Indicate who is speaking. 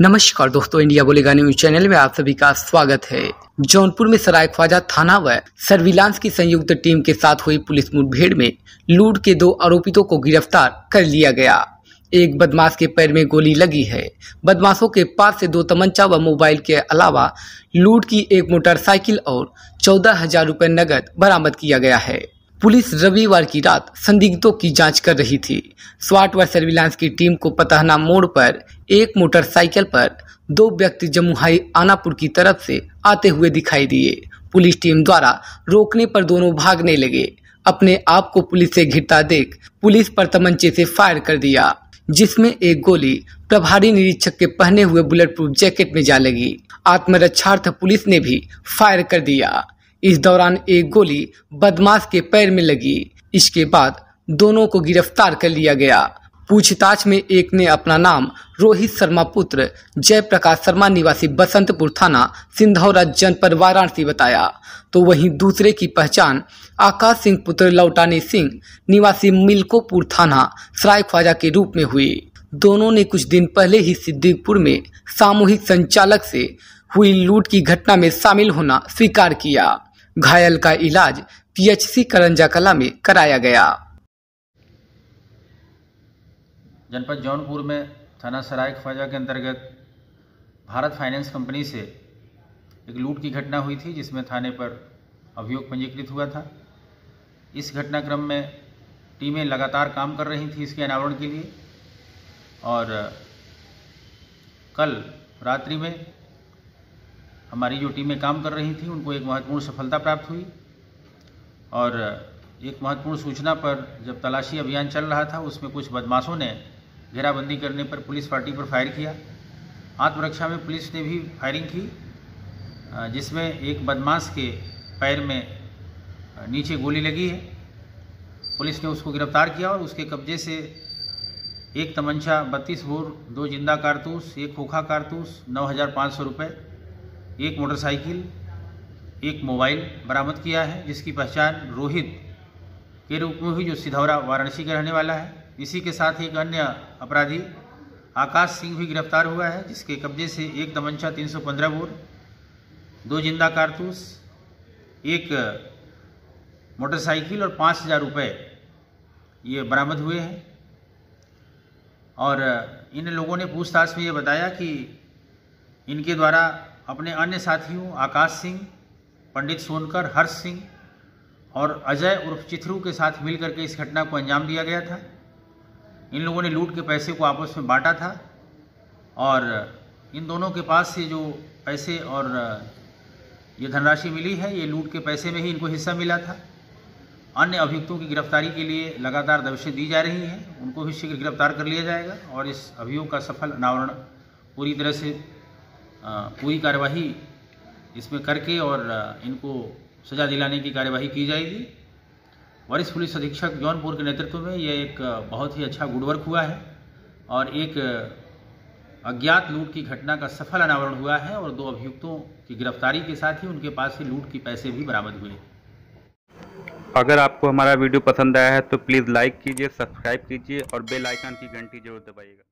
Speaker 1: नमस्कार दोस्तों, इंडिया बोलेगा न्यूज़ चैनल में आप सभी का स्वागत है। जौनपुर में सराय ख्वाजा थाना व सर्विलांस की संयुक्त टीम के साथ हुई पुलिस मुठभेड़ में लूट के दो आरोपितों को गिरफ़्तार कर लिया गया। एक बदमाश के पैर में गोली लगी है। बदमाशों के पास से दो तमंचा व मोबाइल के अलावा लूट की एक मोटरसाइकिल और चौदह हज़ार रूपए नगद बरामद किया गया है। पुलिस रविवार की रात संदिग्धों की जाँच कर रही थी। स्वाट व सर्विलांस की टीम को पतहना मोड़ पर एक मोटरसाइकिल पर दो व्यक्ति जमुहाई आनापुर की तरफ़ से आते हुए दिखाई दिए। पुलिस टीम द्वारा रोकने पर दोनों भागने लगे। अपने आप को पुलिस से घिरता देख पुलिस पर तमंचे से फायर कर दिया, जिसमें एक गोली प्रभारी निरीक्षक के पहने हुए बुलेट प्रूफ जैकेट में जा लगी। आत्मरक्षार्थ पुलिस ने भी फायर कर दिया। इस दौरान एक गोली बदमाश के पैर में लगी। इसके बाद दोनों को गिरफ़्तार कर लिया गया। पूछताछ में एक ने अपना नाम रोहित शर्मा पुत्र जयप्रकाश शर्मा निवासी बसंतपुर थाना सिंधौरा जनपद वाराणसी बताया। तो वहीं दूसरे की पहचान आकाश सिंह पुत्र लौटानी सिंह निवासी मिल्कोपुर थाना सराय ख्वाजा के रूप में हुई। दोनों ने कुछ दिन पहले ही सिद्दीकपुर में सामूहिक संचालक से हुई लूट की घटना में शामिल होना स्वीकार किया। घायल का इलाज पीएचसी करंजा कला में कराया गया।
Speaker 2: जनपद जौनपुर में थाना सराय ख्वाजा के अंतर्गत भारत फाइनेंस कंपनी से एक लूट की घटना हुई थी, जिसमें थाने पर अभियोग पंजीकृत हुआ था। इस घटनाक्रम में टीमें लगातार काम कर रही थी इसके अनावरण के लिए और कल रात्रि में हमारी जो टीमें काम कर रही थी, उनको एक महत्वपूर्ण सफलता प्राप्त हुई। और एक महत्वपूर्ण सूचना पर जब तलाशी अभियान चल रहा था, उसमें कुछ बदमाशों ने घेराबंदी करने पर पुलिस पार्टी पर फायर किया। आत्मरक्षा में पुलिस ने भी फायरिंग की, जिसमें एक बदमाश के पैर में नीचे गोली लगी है। पुलिस ने उसको गिरफ़्तार किया और उसके कब्जे से एक तमंचा, बत्तीस बोर, दो ज़िंदा कारतूस, एक खोखा कारतूस, नौ हज़ार पाँच सौ रुपये एक मोटरसाइकिल, एक मोबाइल बरामद किया है, जिसकी पहचान रोहित के रूप में हुई, जो सिधौरा, वाराणसी का रहने वाला है। इसी के साथ एक अन्य अपराधी, आकाश सिंह, भी गिरफ़्तार हुआ है, जिसके कब्जे से एक तमंचा 315 बोर, दो ज़िंदा कारतूस, एक मोटरसाइकिल और पाँच हज़ार रुपये ये बरामद हुए हैं। और इन लोगों ने पूछताछ में ये बताया कि इनके द्वारा अपने अन्य साथियों आकाश सिंह, पंडित सोनकर, हर्ष सिंह और अजय उर्फ़ चिथरू के साथ मिलकर के इस घटना को अंजाम दिया गया था। इन लोगों ने लूट के पैसे को आपस में बांटा था और इन दोनों के पास से जो पैसे और ये धनराशि मिली है, ये लूट के पैसे में ही इनको हिस्सा मिला था। अन्य अभियुक्तों की गिरफ्तारी के लिए लगातार दबिशें दी जा रही हैं। उनको भी शीघ्र गिरफ़्तार कर लिया जाएगा और इस अभियोग का सफल अनावरण पूरी तरह से पूरी कार्यवाही इसमें करके और इनको सजा दिलाने की कार्यवाही की जाएगी। वरिष्ठ पुलिस अधीक्षक जौनपुर के नेतृत्व में यह एक बहुत ही अच्छा गुडवर्क हुआ है और एक अज्ञात लूट की घटना का सफल अनावरण हुआ है और दो अभियुक्तों की गिरफ्तारी के साथ ही उनके पास से लूट की पैसे भी बरामद हुए।
Speaker 3: अगर आपको हमारा वीडियो पसंद आया है तो प्लीज़ लाइक कीजिए, सब्सक्राइब कीजिए और बेल आइकन की घंटी ज़रूर दबाइएगा।